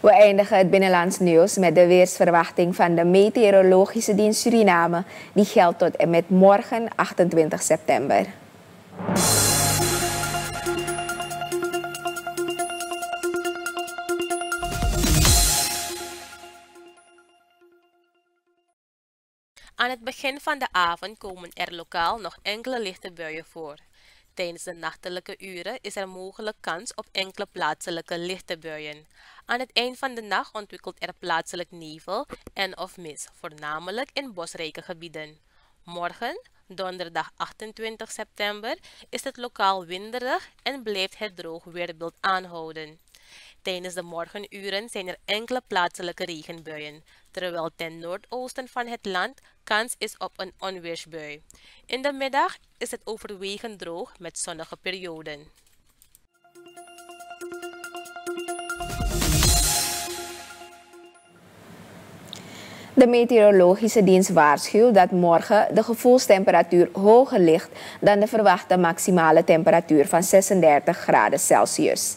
We eindigen het binnenlands nieuws met de weersverwachting van de Meteorologische Dienst Suriname. Die geldt tot en met morgen 28 september. Aan het begin van de avond komen er lokaal nog enkele lichte buien voor. Tijdens de nachtelijke uren is er mogelijk kans op enkele plaatselijke lichte buien. Aan het eind van de nacht ontwikkelt er plaatselijk nevel en of mist, voornamelijk in bosrijke gebieden. Morgen, donderdag 28 september, is het lokaal winderig en blijft het droog weerbeeld aanhouden. Tijdens de morgenuren zijn er enkele plaatselijke regenbuien, terwijl ten noordoosten van het land kans is op een onweersbui. In de middag is het overwegend droog met zonnige perioden. De meteorologische dienst waarschuwt dat morgen de gevoelstemperatuur hoger ligt dan de verwachte maximale temperatuur van 36 graden Celsius.